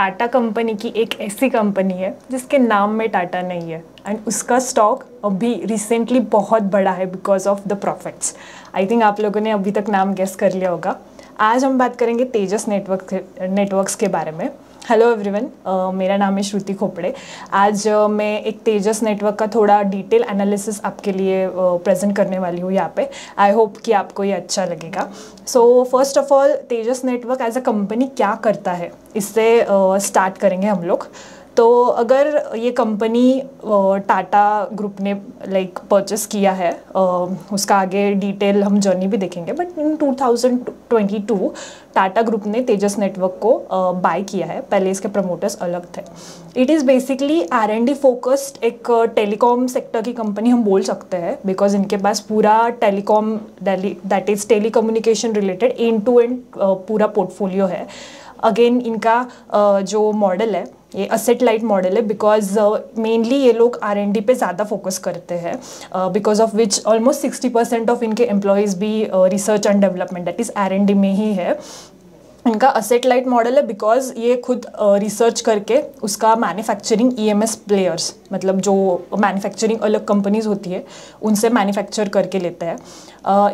Tata company की एक ऐसी कंपनी है, जिसके नाम में टाटा नहीं है। एंड उसका स्टॉक अभी रिसेंटली बहुत बड़ा है because of the profits I think आप लोगों ने अभी तक नाम गेस कर लिया होगा। आज हम बात करेंगे तेजस नेटवर्क नेटवर्क्स के बारे में। हेलो एवरीवन uh, मेरा नाम है श्रुति खोपड़े. आज uh, मैं एक तेजस नेटवर्क का थोड़ा डिटेल एनालिसिस आपके लिए प्रेजेंट uh, करने वाली हूँ यहाँ पे. आई होप कि आपको ये अच्छा लगेगा. So first of all Tejas network as a company क्या करता है? इससे स्टार्ट uh, करेंगे हम लोग. तो अगर ये कंपनी टाटा ग्रुप ने लाइक परचेस किया है उसका आगे डिटेल हम जर्नी भी देखेंगे बट इन 2022 टाटा ग्रुप ने तेजस नेटवर्क को बाय किया है। पहले इसके प्रमोटर्स अलग थे। It is basically R and D focused एक टेलीकॉम सेक्टर की कंपनी हम बोल सकते हैं बिकॉज़ इनके पास पूरा telecom that is tele communication related and end to पूरा पोर्टफोलियो है। अगेन इनका जो मॉडल है ये असेट लाइट मॉडल है बिकॉज़ मेनली uh, ये लोग आर एन डी पे ज़्यादा फोकस करते हैं because of which almost sixty percent of इनके एम्प्लॉयज़ भी research and development that is R N D में ही है। इनका असेट लाइट मॉडल है बिकॉज़ ये खुद रिसर्च करके उसका manufacturing E M S players मतलब जो मैन्युफैक्चरिंग अलग कंपनीज़ होती है उनसे मैन्युफैक्चर करके लेते हैं।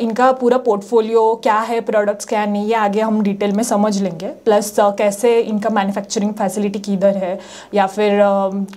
इनका पूरा पोर्टफोलियो क्या है प्रोडक्ट्स क्या नहीं ये आगे हम डिटेल में समझ लेंगे। प्लस कैसे इनका मैन्युफैक्चरिंग फैसिलिटी किधर है या फिर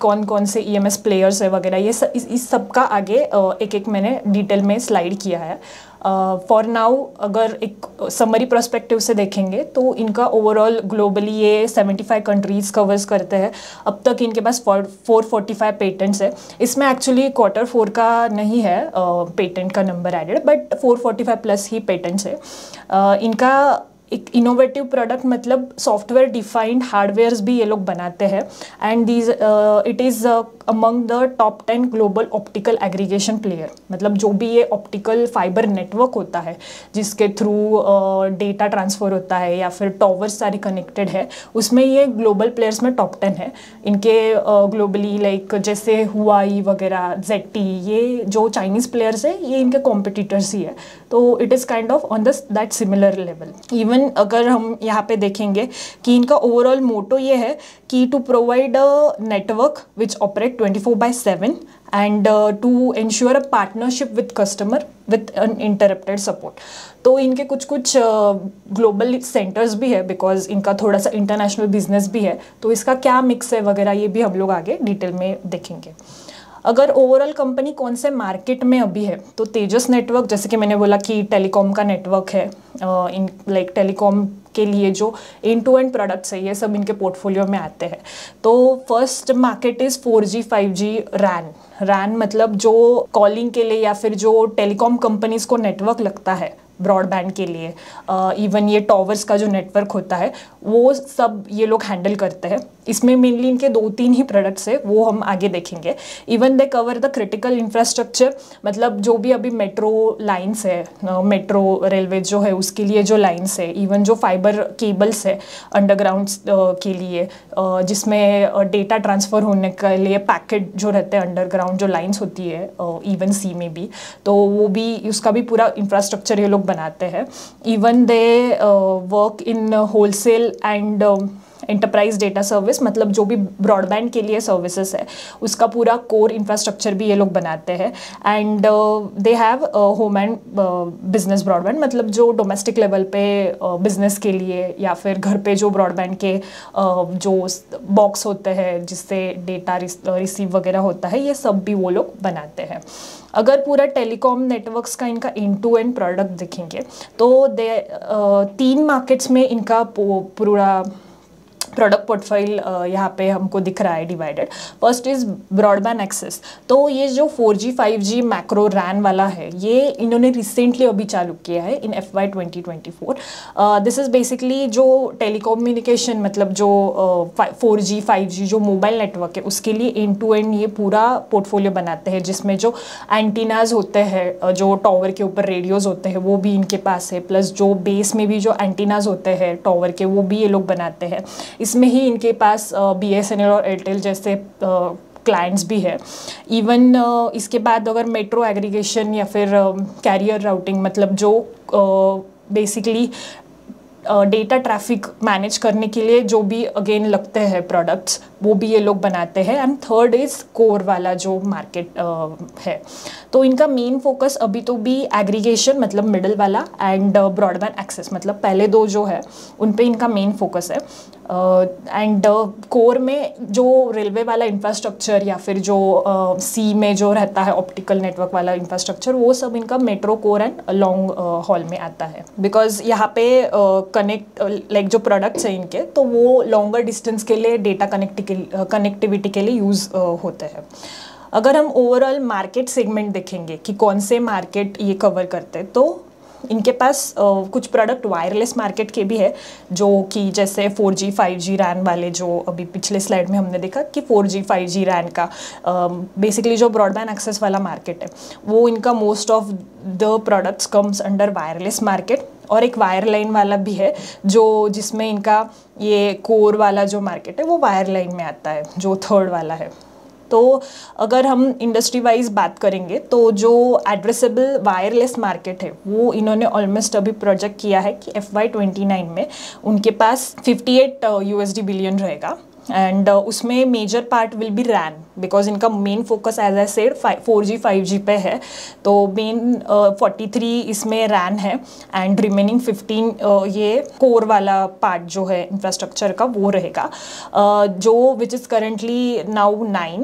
कौन कौन से ई एम एस प्लेयर्स है वगैरह ये इस, इस सब का आगे एक एक मैंने डिटेल में स्लाइड किया है। फॉर uh, नाउ अगर एक समरी परस्पेक्टिव से देखेंगे तो इनका ओवरऑल ग्लोबली ये 75 कंट्रीज़ कवर्स करते हैं। अब तक इनके पास फोर फोर्टी फाइव पेटेंट्स है। इसमें एक्चुअली क्वार्टर फोर का नहीं है पेटेंट uh, का number added but four forty five plus he patents है। uh, इनका एक इनोवेटिव प्रोडक्ट मतलब सॉफ्टवेयर डिफाइंड हार्डवेयर्स भी ये लोग बनाते हैं। And these it is among the top ten global optical aggregation player मतलब जो भी ये ऑप्टिकल फाइबर नेटवर्क होता है जिसके थ्रू डेटा ट्रांसफ़र होता है या फिर टॉवर्स सारे कनेक्टेड है उसमें ये ग्लोबल प्लेयर्स में टॉप टेन है। इनके ग्लोबली uh, लाइक like, जैसे हुआई वगैरह जेड ये जो चाइनीज़ प्लेयर्स है ये इनके कॉम्पिटिटर्स ही है। तो it is kind of on that similar level even अगर हम यहाँ पे देखेंगे कि इनका ओवरऑल मोटो ये है कि to provide a network which operate 24 by 7 and uh, to ensure a partnership with customer with interrupted support. तो इनके कुछ कुछ ग्लोबल uh, सेंटर्स भी है बिकॉज़ इनका थोड़ा सा इंटरनेशनल बिज़नेस भी है तो इसका क्या मिक्स है वगैरह ये भी हम लोग आगे डिटेल में देखेंगे। अगर ओवरऑल कंपनी कौन से मार्केट में अभी है तो तेजस नेटवर्क जैसे कि मैंने बोला कि टेलीकॉम का नेटवर्क है इन लाइक टेलीकॉम के लिए जो इन टू एंड प्रोडक्ट्स है, ये सब इनके पोर्टफोलियो में आते हैं। तो first market is four G five G RAN RAN मतलब जो कॉलिंग के लिए या फिर जो टेलीकॉम कंपनीज़ को नेटवर्क लगता है ब्रॉडबैंड के लिए इवन ये टॉवर्स का जो नेटवर्क होता है, वो सब ये लोग हैंडल करते हैं। इसमें मेनली इनके दो तीन ही प्रोडक्ट्स है, वो हम आगे देखेंगे। Even they cover the critical infrastructure मतलब जो भी अभी मेट्रो लाइन्स है मेट्रो रेलवे जो है, उसके लिए जो लाइन्स है इवन जो फाइबर केबल्स है अंडरग्राउंड के लिए जिसमें डेटा ट्रांसफ़र होने के लिए पैकेट जो रहते हैं अंडरग्राउंड जो लाइन्स होती है इवन सी में भी तो वो भी, उसका भी पूरा इंफ्रास्ट्रक्चर ये लोग बनाते हैं। Even they work in wholesale and enterprise data service मतलब जो भी ब्रॉडबैंड के लिए सर्विसेज़ है उसका पूरा कोर इंफ्रास्ट्रक्चर भी ये लोग बनाते हैं। And they have home and business broadband मतलब जो डोमेस्टिक लेवल पे बिज़नेस uh, के लिए या फिर घर पे जो ब्रॉडबैंड के uh, जो बॉक्स होते हैं जिससे डेटा रिसीव वगैरह होता है ये सब भी वो लोग बनाते हैं। अगर पूरा टेलीकॉम नेटवर्क्स का इनका इन टू एंड प्रोडक्ट देखेंगे तो दे uh, तीन मार्केट्स में इनका पूरा प्रोडक्ट पोर्टफाइल यहाँ पे हमको दिख रहा है divided first is broadband access तो ये जो 4G 5G मैक्रो रैन वाला है, ये इन्होंने रिसेंटली अभी चालू किया है in F Y twenty twenty four this is basically जो टेलीकम्युनिकेशन मतलब जो फोर जी फाइव जी जो मोबाइल नेटवर्क है, उसके लिए एंड टू एंड ये पूरा पोर्टफोलियो बनाते हैं, जिसमें जो एंटीनाज होते हैं जो टॉवर के ऊपर रेडियोज होते हैं, वो भी इनके पास है प्लस जो बेस में भी जो एंटीनाज होते हैं टॉवर के, वो भी ये लोग बनाते हैं. इसमें ही इनके पास बी एस एन एल और एयरटेल जैसे क्लाइंट्स भी है। इवन इसके बाद अगर मेट्रो एग्रीगेशन या फिर कैरियर राउटिंग मतलब जो बेसिकली डेटा ट्रैफ़िक मैनेज करने के लिए जो भी अगेन लगते हैं प्रोडक्ट्स वो भी ये लोग बनाते हैं। एंड थर्ड इज़ कोर वाला जो मार्केट uh, है। तो इनका मेन फोकस अभी तो भी एग्रीगेशन मतलब मिडल वाला एंड ब्रॉडबैंड एक्सेस मतलब पहले दो जो है उन पे इनका मेन फोकस है। एंड uh, कोर uh, में जो रेलवे वाला इंफ्रास्ट्रक्चर या फिर जो सी uh, में जो रहता है ऑप्टिकल नेटवर्क वाला इंफ्रास्ट्रक्चर वो सब इनका metro core and long haul में आता है। बिकॉज़ यहाँ पे कनेक्ट लाइक uh, जो प्रोडक्ट्स हैं इनके तो वो लॉन्गर डिस्टेंस के लिए डेटा कनेक्ट कनेक्टिविटी के लिए यूज़ uh, होते हैं। अगर हम ओवरऑल मार्केट सेगमेंट देखेंगे कि कौन से मार्केट ये कवर करते हैं तो इनके पास कुछ प्रोडक्ट वायरलेस मार्केट के भी है, जो कि जैसे 4G 5G रैन वाले जो अभी पिछले स्लाइड में हमने देखा कि 4G 5G रैन का बेसिकली जो ब्रॉडबैंड एक्सेस वाला मार्केट है, वो इनका most of the products comes under wireless market और एक वायर लाइन वाला भी है, जो जिसमें इनका ये कोर वाला जो मार्केट है, वो वायर लाइन में आता है, जो थर्ड वाला है। तो अगर हम इंडस्ट्री वाइज बात करेंगे तो जो एड्रेसेबल वायरलेस मार्केट है वो इन्होंने ऑलमोस्ट अभी प्रोजेक्ट किया है कि एफ़ वाई में उनके पास 58 एट बिलियन रहेगा। एंड uh, उसमें major part will be RAN because इनका main focus as I said four G five G पे है। तो मेन फोर्टी थ्री इसमें रैन है एंड रिमेनिंग फिफ्टीन ये कोर वाला पार्ट जो है इंफ्रास्ट्रक्चर का वो रहेगा। uh, जो which is currently now nine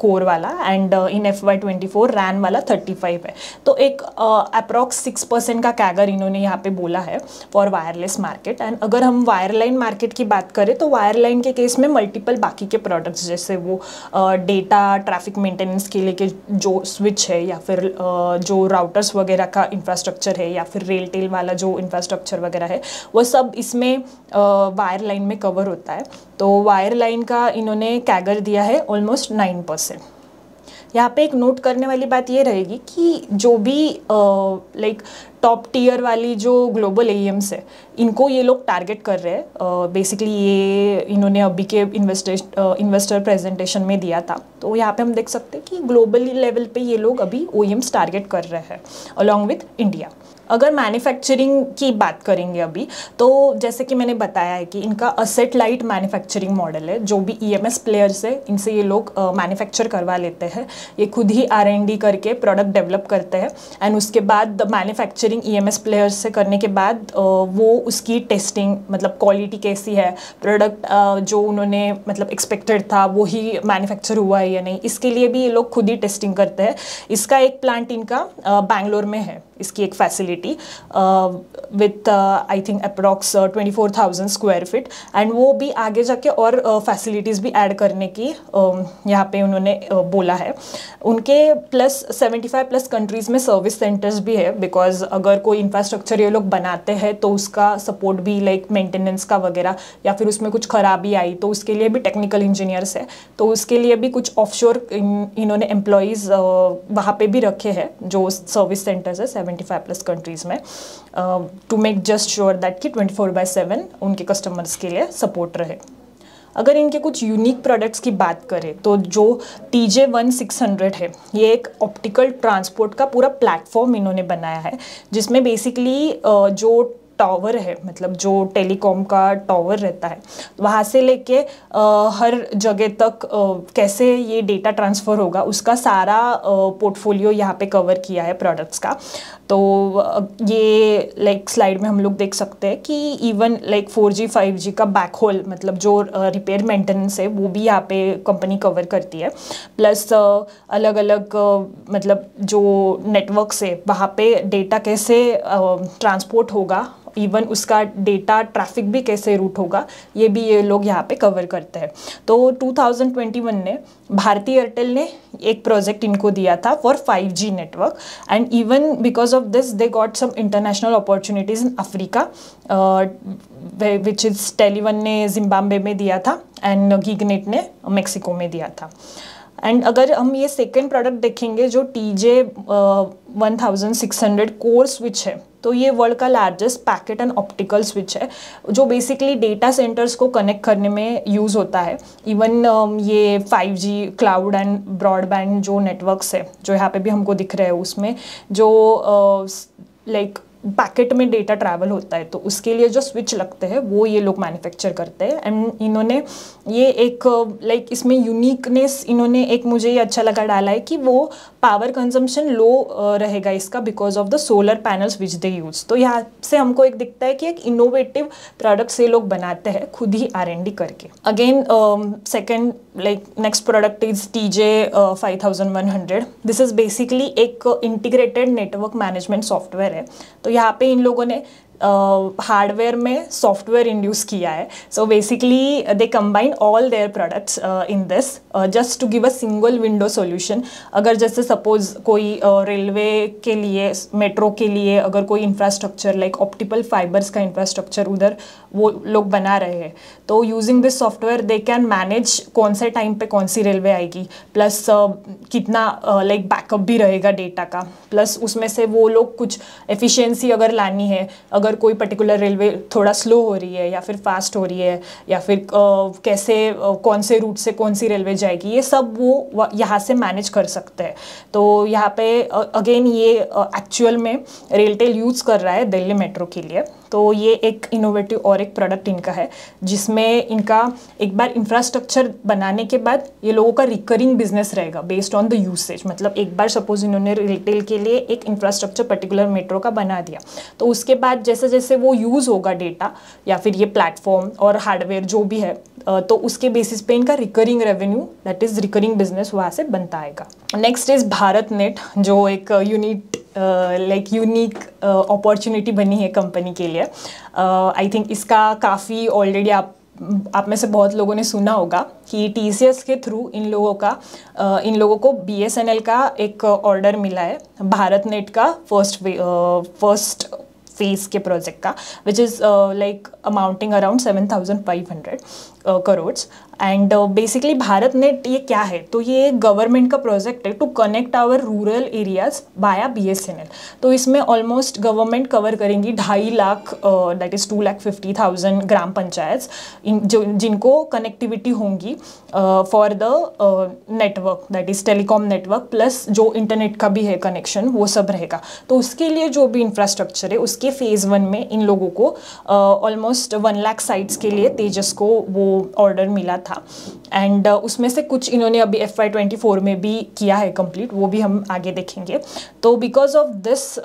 core वाला and in F Y twenty four RAN वाला थर्टी फाइव है। तो एक अप्रॉक्स सिक्स परसेंट का कैगर इन्होंने यहाँ पे बोला है फॉर वायरलेस मार्केट एंड अगर हम वायरलाइन मार्केट की बात करें तो वायरलाइन के केस में मल्टीपल बाकी के प्रोडक्ट्स जैसे वो डेटा ट्रैफ़िक मेंटेनेंस के लिए के जो स्विच है या फिर जो राउटर्स वगैरह का इंफ्रास्ट्रक्चर है या फिर रेल टेल वाला जो इंफ्रास्ट्रक्चर वगैरह है, वो सब इसमें वायर लाइन में कवर होता है। तो वायर लाइन का इन्होंने कैगर दिया है ऑलमोस्ट नाइन परसेंट यहाँ पे एक नोट करने वाली बात ये रहेगी कि जो भी लाइक टॉप टीयर वाली जो ग्लोबल एम्स है, इनको ये लोग टारगेट कर रहे हैं। बेसिकली ये इन्होंने अभी के इन्वेस्टर इन्वेस्टर प्रेजेंटेशन में दिया था। तो यहाँ पे हम देख सकते हैं कि ग्लोबली लेवल पे ये लोग अभी ओ टारगेट कर रहे हैं अलॉन्ग विथ इंडिया अगर मैन्युफैक्चरिंग की बात करेंगे अभी तो जैसे कि मैंने बताया है कि इनका असेट लाइट मैन्युफैक्चरिंग मॉडल है जो भी ईएमएस प्लेयर्स है इनसे ये लोग मैन्युफैक्चर uh, करवा लेते हैं। ये खुद ही आर एन डी करके प्रोडक्ट डेवलप करते हैं एंड उसके बाद मैन्युफैक्चरिंग ईएमएस प्लेयर्स से करने के बाद uh, वो उसकी टेस्टिंग मतलब क्वालिटी कैसी है प्रोडक्ट uh, जो उन्होंने मतलब एक्सपेक्टेड था वो ही मैन्युफैक्चर हुआ या नहीं, इसके लिए भी ये लोग खुद ही टेस्टिंग करते हैं। इसका एक प्लांट इनका बैंगलोर में है। इसकी एक facility with I think approx twenty four thousand square feet and वो भी आगे जाके और फैसिलिटीज़ uh, भी ऐड करने की uh, यहाँ पे उन्होंने uh, बोला है। उनके plus seventy five plus countries में सर्विस सेंटर्स भी है बिकॉज़ अगर कोई इंफ्रास्ट्रक्चर ये लोग बनाते हैं तो उसका सपोर्ट भी लाइक like, मेंटेनेंस का वगैरह या फिर उसमें कुछ खराबी आई तो उसके लिए भी टेक्निकल इंजीनियर्स है। तो उसके लिए भी कुछ ऑफशोर इन, इन्होंने एम्प्लॉयज़ वहाँ पे भी रखे हैं जो सर्विस सेंटर्स है 75 प्लस कंट्रीज़ में to make just sure that कि 24 फोर बाई सेवन उनके कस्टमर्स के लिए सपोर्ट रहे। अगर इनके कुछ यूनिक प्रोडक्ट्स की बात करें तो जो T J one six hundred है ये एक ऑप्टिकल ट्रांसपोर्ट का पूरा प्लेटफॉर्म इन्होंने बनाया है जिसमें बेसिकली uh, जो टावर है मतलब जो टेलीकॉम का टावर रहता है वहाँ से लेके हर जगह तक आ, कैसे ये डेटा ट्रांसफ़र होगा उसका सारा पोर्टफोलियो यहाँ पे कवर किया है प्रोडक्ट्स का। तो ये लाइक स्लाइड में हम लोग देख सकते हैं कि even like four G five G का बैक होल मतलब जो रिपेयर मेंटेनेंस है, वो भी यहाँ पे कंपनी कवर करती है। प्लस अलग अलग मतलब जो नेटवर्क है, वहाँ पे डेटा कैसे ट्रांसपोर्ट होगा इवन उसका डेटा ट्रैफ़िक भी कैसे रूट होगा, ये भी ये लोग यहाँ पे कवर करते हैं। तो 2021 ने भारती एयरटेल ने एक प्रोजेक्ट इनको दिया था for 5G network and even because of this got some international opportunities in Africa, uh, which is Telivan ने जिम्बाब्वे में दिया था एंड गीगनेट ने मेक्सिको में दिया था. एंड अगर हम ये सेकेंड प्रोडक्ट देखेंगे जो T J one thousand six hundred course which है तो ये वर्ल्ड का largest packet and optical switch है जो बेसिकली डेटा सेंटर्स को कनेक्ट करने में यूज़ होता है। इवन um, ये 5G क्लाउड एंड ब्रॉडबैंड जो नेटवर्क्स है जो यहाँ पे भी हमको दिख रहे हैं उसमें जो लाइक uh, पैकेट में डेटा ट्रैवल होता है तो उसके लिए जो स्विच लगते हैं वो ये लोग मैन्युफैक्चर करते हैं। एंड इन्होंने ये एक लाइक uh, इसमें यूनिकनेस इन्होंने एक मुझे ये अच्छा लगा डाला है कि वो पावर कंजम्पशन लो रहेगा इसका because of the solar panels which they use तो यहाँ से हमको एक दिखता है कि एक इनोवेटिव प्रोडक्ट्स ये लोग बनाते हैं खुद ही आर एन डी करके। Again second like next product is T J five thousand one hundred this is basically एक इंटीग्रेटेड नेटवर्क मैनेजमेंट सॉफ्टवेयर है। तो यहाँ पे इन लोगों ने हार्डवेयर में सॉफ्टवेयर इंड्यूस किया है। So basically they combine all their products in this just to give a single window solution अगर जैसे सपोज़ कोई रेलवे uh, के लिए मेट्रो के लिए अगर कोई इंफ्रास्ट्रक्चर लाइक ऑप्टिकल फाइबर्स का इंफ्रास्ट्रक्चर उधर वो लोग बना रहे हैं तो using this software they can manage कौन से टाइम पे कौन सी रेलवे आएगी। प्लस uh, कितना लाइक uh, बैकअप like, भी रहेगा डेटा का। प्लस उसमें से वो लोग कुछ एफिशिएंसी अगर लानी है अगर अगर कोई पर्टिकुलर रेलवे थोड़ा स्लो हो रही है या फिर फास्ट हो रही है या फिर कैसे कौन से रूट से कौन सी रेलवे जाएगी, ये सब वो यहाँ से मैनेज कर सकते हैं। तो यहाँ पे अगेन ये एक्चुअल में रेलटेल यूज़ कर रहा है दिल्ली मेट्रो के लिए। तो ये एक इनोवेटिव और एक प्रोडक्ट इनका है, जिसमें इनका एक बार इंफ्रास्ट्रक्चर बनाने के बाद ये लोगों का रिकरिंग बिज़नेस रहेगा बेस्ड ऑन द यूसेज मतलब एक बार सपोज़ इन्होंने रिटेल के लिए एक इंफ्रास्ट्रक्चर पर्टिकुलर मेट्रो का बना दिया तो उसके बाद जैसे जैसे जैसे वो यूज़ होगा डेटा या फिर ये प्लेटफॉर्म और हार्डवेयर जो भी है तो उसके बेसिस पे इनका recurring revenue that is recurring business वहाँ से बनता आएगा। नेक्स्ट इज़ भारत नेट जो एक यूनिट लाइक यूनिक अपॉर्चुनिटी बनी है कंपनी के लिए। आई थिंक इसका काफ़ी ऑलरेडी आप आप में से बहुत लोगों ने सुना होगा कि टीसीएस के थ्रू इन लोगों का इन लोगों को बीएसएनएल का एक ऑर्डर मिला है। भारत नेट का फ़र्स्ट फ़र्स्ट फ़ेज़ के प्रोजेक्ट का which is like amounting around seven thousand five hundred crores and basically Bharat Net ये क्या है? तो ये गवर्नमेंट का प्रोजेक्ट है to connect our rural areas बाया बी एस एन एल तो इसमें ऑलमोस्ट गवर्नमेंट कवर करेंगी ढाई lakh that is two lakh fifty thousand gram panchayat जो, जिनको कनेक्टिविटी होंगी for the network that is telecom network plus जो इंटरनेट का भी है कनेक्शन वो सब रहेगा। तो उसके लिए जो भी इंफ्रास्ट्रक्चर है, उसके फ़ेज़ वन में इन लोगों को ऑलमोस्ट वन लाख साइट्स के लिए तेजस को वो ऑर्डर मिला था। एंड uh, उसमें से कुछ इन्होंने अभी एफ़ आई ट्वेंटी फोर में भी किया है कंप्लीट वो भी हम आगे देखेंगे। तो बिकॉज़ ऑफ़ दिस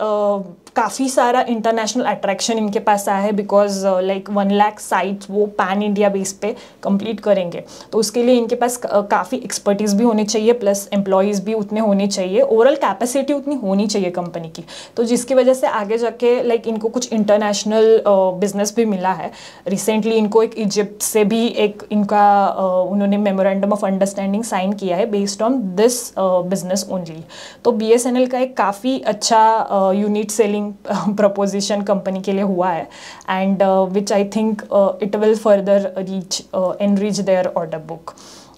काफ़ी सारा इंटरनेशनल अट्रैक्शन इनके पास आया है because like one lakh sites वो पैन इंडिया बेस पे कंप्लीट करेंगे। तो उसके लिए इनके पास uh, काफ़ी एक्सपर्टीज़ भी होनी चाहिए प्लस एम्प्लॉयज़ भी उतने होने चाहिए। ओवरऑल कैपेसिटी उतनी होनी चाहिए कंपनी की। तो जिसकी वजह से आगे जाके लाइक like, इनको कुछ इंटरनेशनल बिज़नेस uh, भी मिला है। रिसेंटली इनको एक इजिप्ट से भी एक इनका uh, उन्होंने मेमोरेंडम ऑफ़ अंडरस्टैंडिंग साइन किया है based on this business only तो BSNL का एक काफ़ी अच्छा unit selling selling proposition company के लिए हुआ है. And which I think it will further reach and reach their order book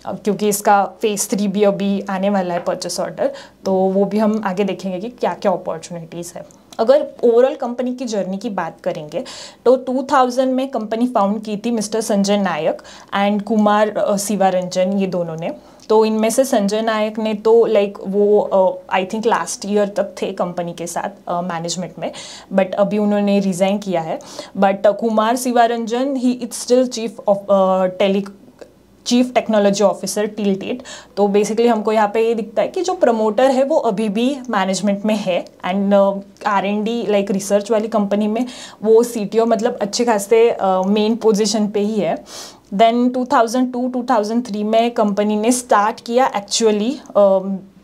क्योंकि इसका फ़ेज़ थ्री भी अभी आने वाला है परचेस ऑर्डर तो वो भी हम आगे देखेंगे कि क्या क्या अपॉर्चुनिटीज़ है. अगर ओवरऑल कंपनी की जर्नी की बात करेंगे तो 2000 में कंपनी फाउंड की थी mister Sanjay Nayak and Kumar Shivaranjan uh, ये दोनों ने। तो इनमें से संजय नायक ने तो लाइक वो आई थिंक लास्ट ईयर तक थे कंपनी के साथ मैनेजमेंट uh, में बट अभी उन्होंने रिज़ाइन किया है। But uh, Kumar Shivaranjan he it's still chief of tele chief technology officer till TET तो बेसिकली हमको यहाँ पे ये दिखता है कि जो प्रमोटर है वो अभी भी मैनेजमेंट में है and R and D like research वाली कंपनी में वो सी टी ओ मतलब अच्छे खासे मेन uh, पोजिशन पे ही है। देन 2002-2003 में कंपनी ने स्टार्ट किया actually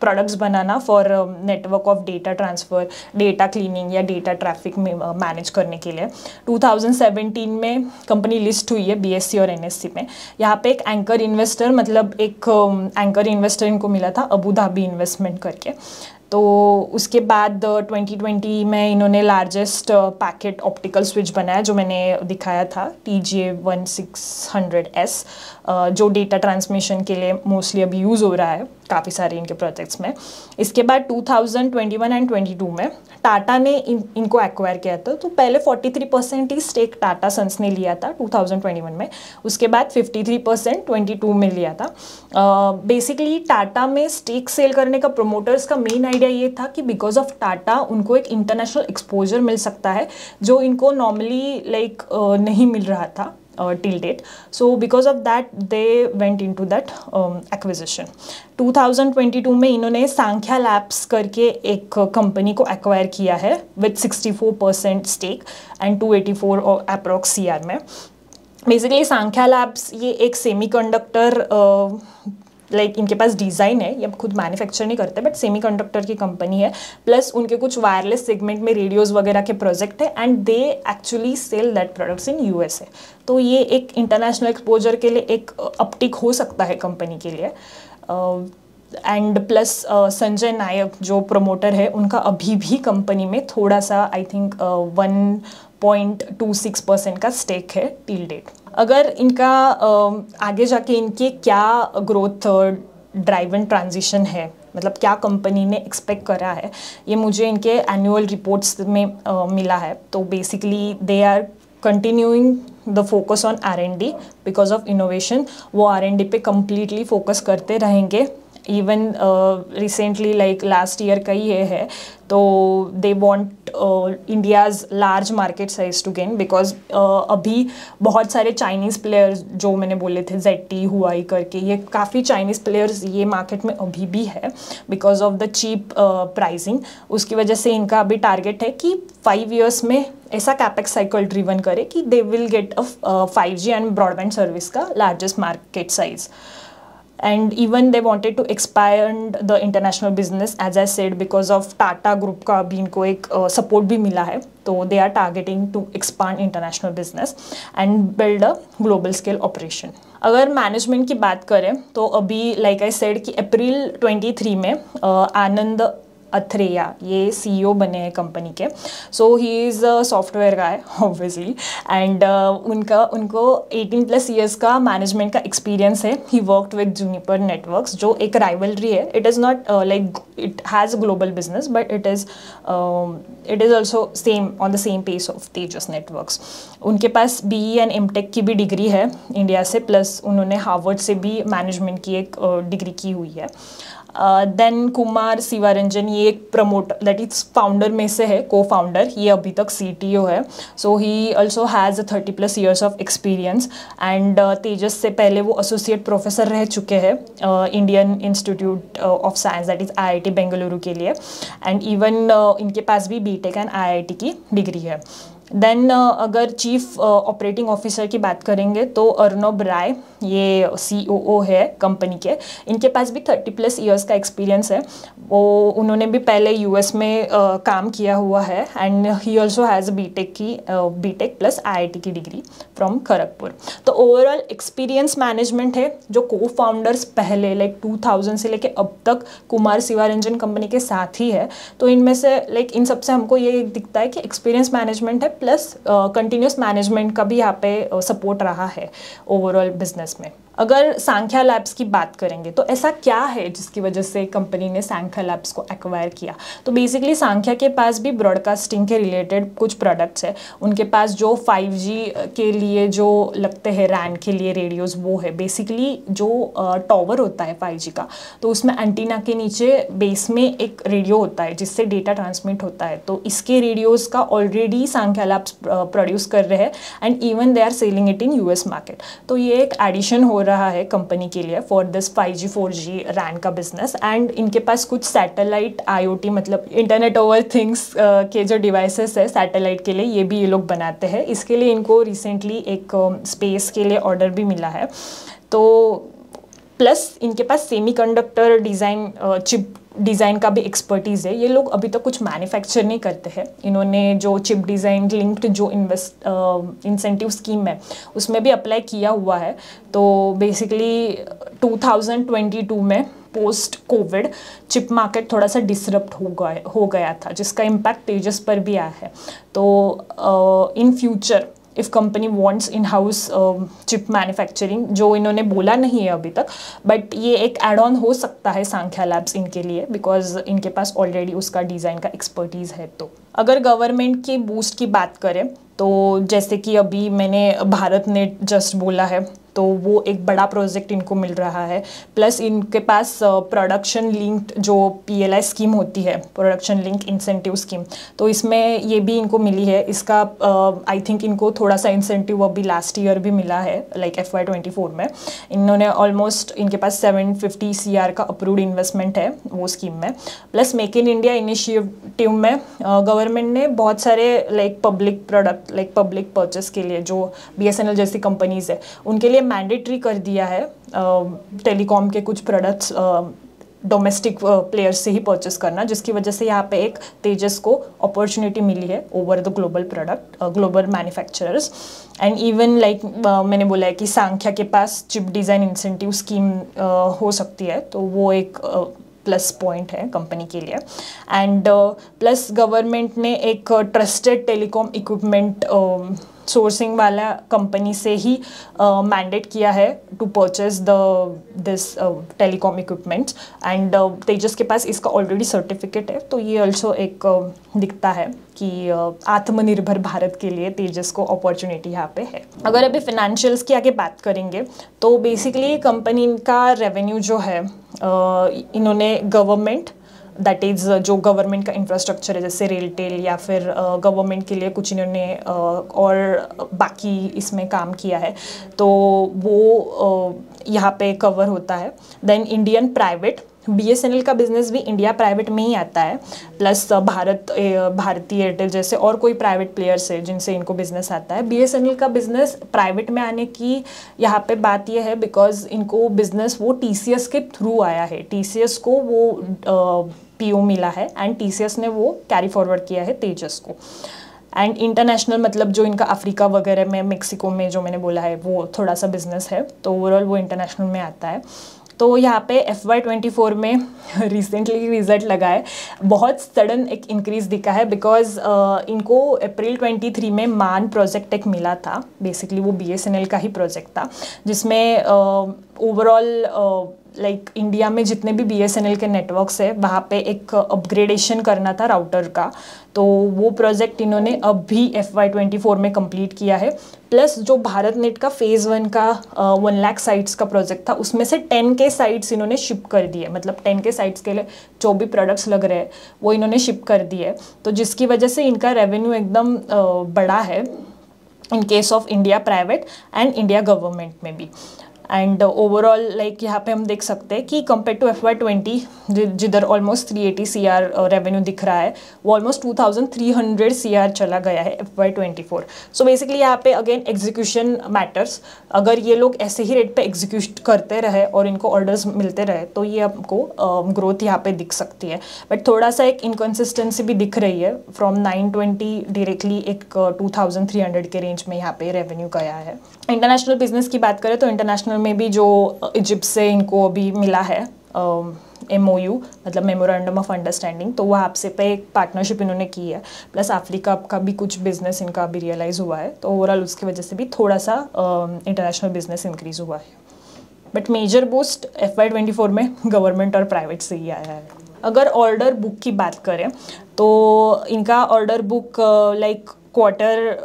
products banana for network of data transfer data cleaning या डेटा ट्रैफ़िक मैनेज uh, करने के लिए। 2017 में कंपनी लिस्ट हुई है बीएससी और एनएससी में। यहाँ पे एक एंकर इन्वेस्टर मतलब एक एंकर um, इन्वेस्टर इनको मिला था अबू धाबी इन्वेस्टमेंट करके। तो उसके बाद 2020 में इन्होंने लार्जेस्ट पैकेट ऑप्टिकल स्विच बनाया जो मैंने दिखाया था T G one six hundred S जो डेटा ट्रांसमिशन के लिए मोस्टली अभी यूज़ हो रहा है काफ़ी सारे इनके प्रोजेक्ट्स में। इसके बाद 2021 एंड 22 में टाटा ने इन इनको एक्वायर किया था। तो पहले 43 परसेंट ही स्टेक टाटा सन्स ने लिया था 2021 में। उसके बाद 53 परसेंट ट्वेंटी में लिया था। बेसिकली uh, टाटा में स्टेक सेल करने का प्रोमोटर्स का मेन आइडिया ये था कि बिकॉज़ ऑफ़ टाटा उनको एक इंटरनेशनल एक्सपोजर मिल सकता है जो इनको नॉर्मली लाइक like, uh, नहीं मिल रहा था। Uh, till date. So because of that they went into that um, acquisition. 2022 में इन्होंने सांख्या लैब्स करके एक कंपनी को एक्वायर किया है with 64 percent stake and 284 approx सी में बेसिकली सांख्या लैब्स ये एक सेमी कंडक्टर लाइक इनके पास डिज़ाइन है ये खुद मैन्युफैक्चर नहीं करते बट सेमी की कंपनी है। प्लस उनके कुछ वायरलेस सेगमेंट में रेडियोज़ वगैरह के प्रोजेक्ट है and they actually sell that products in USA तो ये एक इंटरनेशनल एक्सपोजर के लिए एक अपटिक हो सकता है कंपनी के लिए। And uh, plus Sanjay Nayak जो प्रमोटर है उनका अभी भी कंपनी में थोड़ा सा I think one point two six percent का स्टेक है टिल डेट अगर इनका आगे जाके इनके क्या ग्रोथ ड्राइव एंड ट्रांजिशन है मतलब क्या कंपनी ने एक्सपेक्ट करा है, ये मुझे इनके एनुअल रिपोर्ट्स में मिला है। तो basically they are continuing the focus on R and D because of innovation वो आर एन डी पे कम्प्लीटली फोकस करते रहेंगे। Even recently like last year का ये है तो they want India's large market size to gain because अभी बहुत सारे चाइनीज़ प्लेयर्स जो मैंने बोले थे जेड टी हुआई करके, ये काफ़ी चाइनीज़ प्लेयर्स ये मार्केट में अभी भी है because of the cheap pricing उसकी वजह से इनका अभी टारगेट है कि फाइव ईयर्स में ऐसा कैपेक्स साइकिल ड्रिवन करे कि they will get a five G and broadband service का largest market size and even they wanted to expand the international business as I said because of Tata Group का भी इनको एक support भी मिला है तो they are targeting to expand international business and build a global scale operation. अगर management की बात करें तो अभी लाइक आई सेड कि अप्रैल 23 में आनंद अथरेया ये सीईओ बने हैं कंपनी के। So he is a software guy obviously and उनका उनको 18 प्लस ईयर्स का मैनेजमेंट का एक्सपीरियंस है। He worked with Juniper Networks जो एक राइवलरी है। It is not like it has global business but it is it is also same on the same pace of Tejas Networks उनके पास B E and M Tech की भी degree है India से plus उन्होंने Harvard से भी management की एक डिग्री uh, की हुई है। देन कुमार शिवारंजन ये एक प्रमोटर दैट इज़ फाउंडर में से है को फाउंडर ये अभी तक सी टी ओ है. So he also has a thirty plus years of experience and Tejas से पहले वो एसोसिएट प्रोफेसर रह चुके हैं Indian Institute of Science that is I I T Bengaluru के लिए. एंड इवन uh, इनके पास भी B Tech and I I T की डिग्री है. देन uh, अगर चीफ ऑपरेटिंग ऑफिसर की बात करेंगे तो अर्नब राय ये सी ओ ओ है कंपनी के इनके पास भी थर्टी प्लस ईयर्स का एक्सपीरियंस है। वो उन्होंने भी पहले यूएस में uh, काम किया हुआ है and he also has B Tech की बी टेक प्लस आईआईटी की डिग्री फ्रॉम खरगपुर तो ओवरऑल एक्सपीरियंस मैनेजमेंट है, जो को फाउंडर्स पहले लाइक टू थाउज़ेंड से लेके अब तक कुमार शिवारंजन कंपनी के साथ ही है तो इनमें से लाइक इन सबसे हमको ये दिखता है कि एक्सपीरियंस मैनेजमेंट है प्लस कंटिन्यूस मैनेजमेंट का भी यहाँ पे सपोर्ट रहा है ओवरऑल बिज़नेस में। अगर सांख्या लैब्स की बात करेंगे तो ऐसा क्या है जिसकी वजह से कंपनी ने सांख्या लैब्स को एक्वायर किया? तो बेसिकली सांख्या के पास भी ब्रॉडकास्टिंग के रिलेटेड कुछ प्रोडक्ट्स है। उनके पास जो 5G के लिए जो लगते हैं रैन के लिए रेडियोज़ वो है। बेसिकली जो टॉवर होता है 5G का तो उसमें एंटीना के नीचे बेस में एक रेडियो होता है, जिससे डेटा ट्रांसमिट होता है। तो इसके रेडियोज़ का ऑलरेडी सांख्या लैब्स प्रोड्यूस कर रहे हैं and even they are selling it in US market तो ये एक एडिशन हो रहा है कंपनी के लिए for this five G four G RAN का बिज़नेस एंड इनके पास कुछ सैटेलाइट आईओटी मतलब इंटरनेट ओवर थिंग्स के जो डिवाइसेस है सैटेलाइट के लिए ये भी ये लोग बनाते हैं। इसके लिए इनको रिसेंटली एक स्पेस के लिए ऑर्डर भी मिला है। तो प्लस इनके पास semi conductor design chip design का भी एक्सपर्टीज़ है। ये लोग अभी तक तो कुछ मैन्युफैक्चर नहीं करते हैं। इन्होंने जो चिप डिज़ाइन लिंक्ड जो इन्वेस्ट इंसेंटिव स्कीम है, उसमें भी अप्लाई किया हुआ है। तो बेसिकली 2022 में पोस्ट कोविड चिप मार्केट थोड़ा सा डिसरप्ट हो गया हो गया था, जिसका इम्पैक्ट तेजस पर भी आया है। तो in future if company wants in house chip manufacturing जो इन्होंने बोला नहीं है अभी तक बट ये एक एड ऑन हो सकता है सांख्या लैब्स इनके लिए बिकॉज़ इनके पास ऑलरेडी उसका डिज़ाइन का एक्सपर्टीज़ है तो। अगर गवर्नमेंट की बूस्ट की बात करें तो जैसे कि अभी मैंने भारत ने जस्ट बोला है तो वो एक बड़ा प्रोजेक्ट इनको मिल रहा है। प्लस इनके पास प्रोडक्शन लिंक्ड जो पी स्कीम होती है प्रोडक्शन लिंक इंसेंटिव स्कीम तो इसमें ये भी इनको मिली है। इसका आई uh, थिंक इनको थोड़ा सा इंसेंटिव अभी लास्ट ईयर भी मिला है like F Y twenty four में। इन्होंने ऑलमोस्ट इनके पास सेवन फिफ्टी सी आर का अप्रूव्ड इन्वेस्टमेंट है वो स्कीम में। Plus make in India initiative में गवर्नमेंट uh, ने बहुत सारे like public product like public purchase के लिए जो बी एस एन एल जैसी कंपनीज़ है उनके लिए मैंडेटरी कर दिया है टेलीकॉम के कुछ प्रोडक्ट्स डोमेस्टिक प्लेयर्स से ही परचेस करना, जिसकी वजह से यहाँ पे एक तेजस को अपॉर्चुनिटी मिली है over the global product global manufacturers and even like मैंने बोला है कि सांख्या के पास चिप डिज़ाइन इंसेंटिव स्कीम हो सकती है तो वो एक प्लस पॉइंट है कंपनी के लिए. एंड प्लस गवर्नमेंट ने एक ट्रस्टेड टेलीकॉम इक्विपमेंट सोर्सिंग वाला कंपनी से ही मैंडेट किया है to purchase the this telecom equipments and Tejas के पास इसका ऑलरेडी सर्टिफिकेट है तो ये ऑल्सो एक uh, दिखता है कि uh, आत्मनिर्भर भारत के लिए तेजस को अपॉर्चुनिटी यहाँ पे है। अगर अभी फिनेंशियल्स की आगे बात करेंगे तो बेसिकली कंपनी का रेवेन्यू जो है uh, इन्होंने गवर्नमेंट दैट इज़ uh, जो गवर्नमेंट का इंफ्रास्ट्रक्चर है जैसे रेल टेल या फिर गवर्नमेंट uh, के लिए कुछ इन्होंने uh, और बाकी इसमें काम किया है तो वो यहाँ पे कवर होता है। देन इंडियन प्राइवेट बीएसएनएल का बिज़नेस भी इंडिया प्राइवेट में ही आता है. प्लस भारत भारती एयरटेल जैसे और कोई प्राइवेट प्लेयर्स है जिनसे इनको बिज़नेस आता है. बीएसएनएल का बिज़नेस प्राइवेट में आने की यहाँ पे बात यह है बिकॉज़ इनको बिज़नेस वो टीसीएस के थ्रू आया है. टीसीएस को वो पीओ मिला है एंड टीसीएस ने वो कैरी फॉरवर्ड किया है तेजस को. एंड इंटरनेशनल मतलब जो इनका अफ्रीका वगैरह में, मेक्सिको में जो मैंने बोला है, वो थोड़ा सा बिज़नेस है. तो ओवरऑल वो इंटरनेशनल में आता है. तो यहाँ पे एफ़ वाई ट्वेंटी फोर में रिसेंटली रिज़ल्ट लगा है। बहुत सडन एक इंक्रीज दिखा है बिकॉज़ इनको अप्रैल ट्वेंटी थ्री में मान प्रोजेक्ट एक मिला था। बेसिकली वो बी एस एन एल का ही प्रोजेक्ट था, जिसमें ओवरऑल लाइक like, इंडिया में जितने भी बी एस एन एल के नेटवर्क्स है वहाँ पे एक अपग्रेडेशन करना था राउटर का। तो वो प्रोजेक्ट इन्होंने अब भी एफ़ वाई ट्वेंटी फोर में कंप्लीट किया है। प्लस जो भारत नेट का फ़ेज़ वन का वन लाख साइट्स का प्रोजेक्ट था उसमें से टेन के साइट्स इन्होंने शिप कर दिए। मतलब टेन के साइट्स के लिए जो भी प्रोडक्ट्स लग रहे हैं वो इन्होंने शिप कर दिए। तो जिसकी वजह से इनका रेवेन्यू एकदम बड़ा है in case of India private and India government में भी। एंड ओवरऑल लाइक यहाँ पे हम देख सकते हैं कि compare to F Y twenty जिधर almost three eighty C R revenue दिख रहा है वो almost two thousand three hundred C R चला गया है F Y twenty four so basically यहाँ पे अगेन एग्जीक्यूशन मैटर्स अगर ये लोग ऐसे ही रेट पे एग्जीक्यूट करते रहे और इनको ऑर्डर्स मिलते रहे तो ये आपको ग्रोथ uh, यहाँ पे दिख सकती है. बट थोड़ा सा एक इनकन्सिस्टेंसी भी दिख रही है फ्रॉम नाइन ट्वेंटी डायरेक्टली एक टू थाउज़ेंड थ्री हंड्रेड के रेंज में यहाँ पे रेवेन्यू गया है. इंटरनेशनल बिज़नेस की बात करें तो इंटरनेशनल में भी जो इजिप्ट से इनको अभी मिला है एम ओ यू मतलब मेमोरेंडम ऑफ़ अंडरस्टैंडिंग तो वहाँ आपसे पे एक पार्टनरशिप इन्होंने की है। प्लस अफ्रीका का भी कुछ बिज़नेस इनका अभी रियलाइज़ हुआ है तो ओवरऑल उसकी वजह से भी थोड़ा सा इंटरनेशनल बिज़नेस इंक्रीज़ हुआ है। But major boost F Y twenty four में गवर्नमेंट और प्राइवेट से ही आया है। अगर ऑर्डर बुक की बात करें तो इनका order book like quarter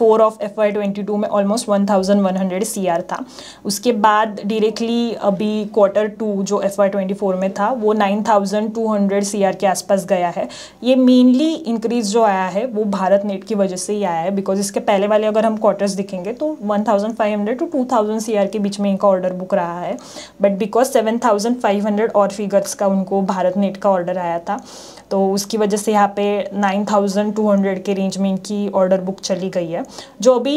four of F Y twenty two में almost one thousand one hundred C R था। उसके बाद डायरेक्टली अभी क्वार्टर टू जो एफ़ वाई ट्वेंटी फोर में था, वो nine thousand two hundred C R के आसपास गया है। ये मेनली इंक्रीज जो आया है, वो भारत नेट की वजह से ही आया है बिकॉज़ इसके पहले वाले अगर हम क्वार्टर्स दिखेंगे तो one thousand five hundred to two thousand C R के बीच में इनका ऑर्डर बुक रहा है। But because seven thousand five hundred और फिगर्स का उनको भारत नेट का ऑर्डर आया था तो उसकी वजह से यहाँ पे नाइन थाउज़ेंड टू हंड्रेड के रेंज में इनकी ऑर्डर बुक चली गई है। जो अभी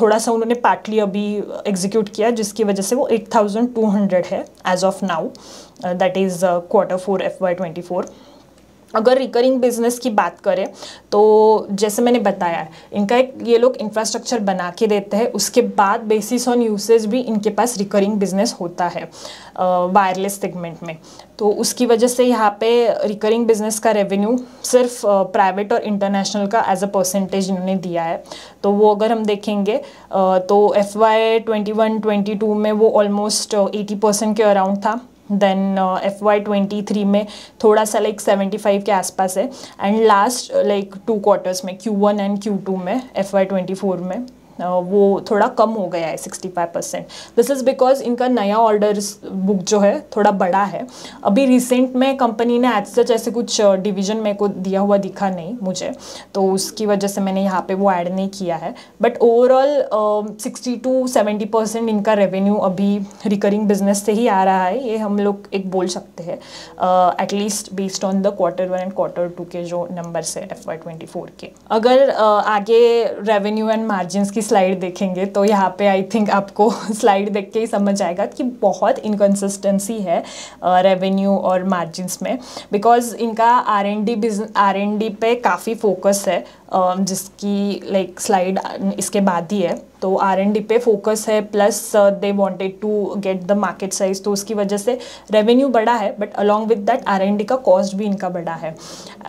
थोड़ा सा उन्होंने पार्टली अभी एग्जीक्यूट किया जिसकी वजह से वो एट थाउज़ेंड टू हंड्रेड है as of now that is quarter four F Y twenty four अगर रिकरिंग बिज़नेस की बात करें तो जैसे मैंने बताया, इनका एक, ये लोग इंफ्रास्ट्रक्चर बना के देते हैं, उसके बाद बेसिस ऑन यूसेज भी इनके पास रिकरिंग बिज़नेस होता है वायरलेस सेगमेंट में। तो उसकी वजह से यहाँ पे रिकरिंग बिज़नेस का रेवेन्यू सिर्फ़ प्राइवेट और इंटरनेशनल का एज अ परसेंटेज इन्होंने दिया है। तो वो अगर हम देखेंगे तो F Y twenty one twenty two में वो ऑलमोस्ट एटी परसेंट के अराउंड था। Then F Y twenty three में थोड़ा सा लाइक सेवेंटी फाइव के आसपास है। And last like two quarters में Q one and Q two में एफ़ वाई ट्वेंटी फोर में। वो थोड़ा कम हो गया है sixty five percent this is because इनका नया ऑर्डर बुक जो है थोड़ा बड़ा है। अभी रिसेंट में कंपनी ने एज सच ऐसे कुछ डिवीज़न मेरे को दिया हुआ दिखा नहीं मुझे तो उसकी वजह से मैंने यहाँ पे वो ऐड नहीं किया है। But overall sixty to seventy percent इनका रेवेन्यू अभी रिकरिंग बिज़नेस से ही आ रहा है ये हम लोग एक बोल सकते हैं। At least based on the quarter one and quarter two के जो नंबर्स है एफ़ वाई ट्वेंटी फोर के। अगर uh, आगे रेवेन्यू एंड मार्जिन की स्लाइड देखेंगे तो यहाँ पे आई थिंक आपको स्लाइड देख के ही समझ आएगा कि बहुत इनकन्सिस्टेंसी है रेवेन्यू और मार्जिनस में। बिकॉज़ इनका आर एन डी बिजन आर एन डी पे काफ़ी फोकस है जिसकी लाइक स्लाइड इसके बाद ही है। तो आर एन डी पे फोकस है plus they wanted to get the market size तो उसकी वजह से रेवेन्यू बड़ा है but along with that R N D का कॉस्ट भी इनका बड़ा है।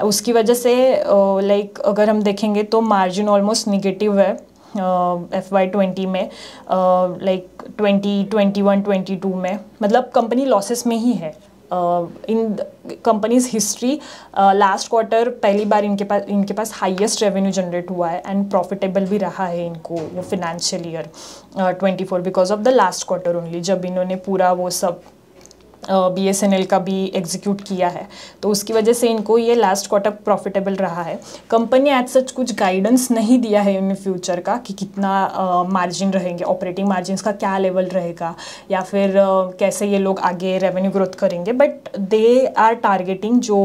उसकी वजह से लाइक अगर हम देखेंगे तो मार्जिन ऑलमोस्ट निगेटिव है। एफ़ वाई ट्वेंटी में like twenty twenty one twenty two में। मतलब कंपनी लॉसेस में ही है। In company's history last quarter पहली बार इनके पास इनके पास हाईएस्ट रेवेन्यू जनरेट हुआ है एंड प्रॉफिटेबल भी रहा है इनको, वो financial year twenty four because of the last quarter only जब इन्होंने पूरा वो सब बी एस एन एल का भी एग्जीक्यूट किया है। तो उसकी वजह से इनको ये लास्ट क्वार्टर प्रॉफिटेबल रहा है। कंपनी एज सच कुछ गाइडेंस नहीं दिया है इन फ्यूचर का कि कितना मार्जिन रहेंगे ऑपरेटिंग मार्जिन का क्या लेवल रहेगा या फिर uh, कैसे ये लोग आगे रेवेन्यू ग्रोथ करेंगे। बट दे आर टारगेटिंग जो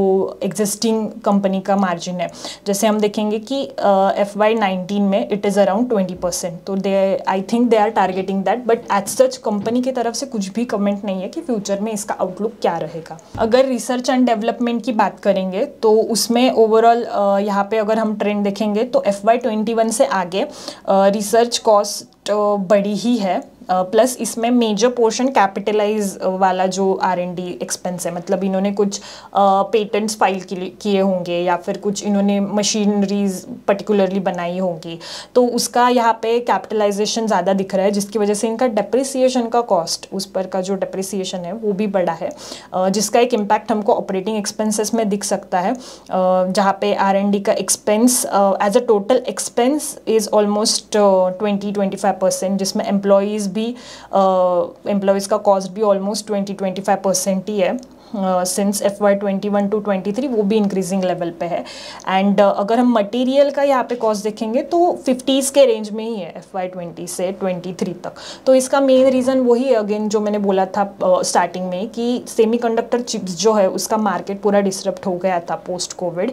एग्जिस्टिंग कंपनी का मार्जिन है। जैसे हम देखेंगे कि एफ़ वाई नाइनटीन में it is around twenty percent तो they I think they are targeting that but as such company की तरफ़ से कुछ भी कमेंट नहीं है कि फ्यूचर में इस इसका आउटलुक क्या रहेगा? अगर रिसर्च एंड डेवलपमेंट की बात करेंगे तो उसमें ओवरऑल यहाँ पे अगर हम ट्रेंड देखेंगे तो एफ़ वाई ट्वेंटी वन से आगे रिसर्च कॉस्ट बड़ी ही है। प्लस इसमें मेजर पोर्शन कैपिटलाइज वाला जो आर एन डी एक्सपेंस है मतलब इन्होंने कुछ पेटेंट्स फ़ाइल किए होंगे या फिर कुछ इन्होंने मशीनरीज पर्टिकुलरली बनाई होंगी तो उसका यहाँ पे कैपिटलाइजेशन ज़्यादा दिख रहा है, जिसकी वजह से इनका डेप्रिसिएशन का कॉस्ट उस पर का जो डेप्रिसिएशन है, वो भी बड़ा है। जिसका एक इम्पैक्ट हमको ऑपरेटिंग एक्सपेंसेस में दिख सकता है। जहाँ पे आर एन डी का expense as a total expense is almost twenty twenty five percent जिसमें एम्प्लॉयज़ भी एम्प्लॉयज़ का कॉस्ट भी almost twenty twenty five percent ही है। Since F Y twenty one to twenty three वो भी इंक्रीजिंग लेवल पे है। एंड uh, अगर हम मटेरियल का यहाँ पे कॉस्ट देखेंगे तो फिफ्टीज़ के रेंज में ही है एफ़ वाई ट्वेंटी से ट्वेंटी थ्री तक। तो इसका मेन रीज़न वही है अगेन जो मैंने बोला था स्टार्टिंग uh, में कि सेमी कंडक्टर चिप्स जो है उसका मार्केट पूरा डिस्टर्ब हो गया था पोस्ट कोविड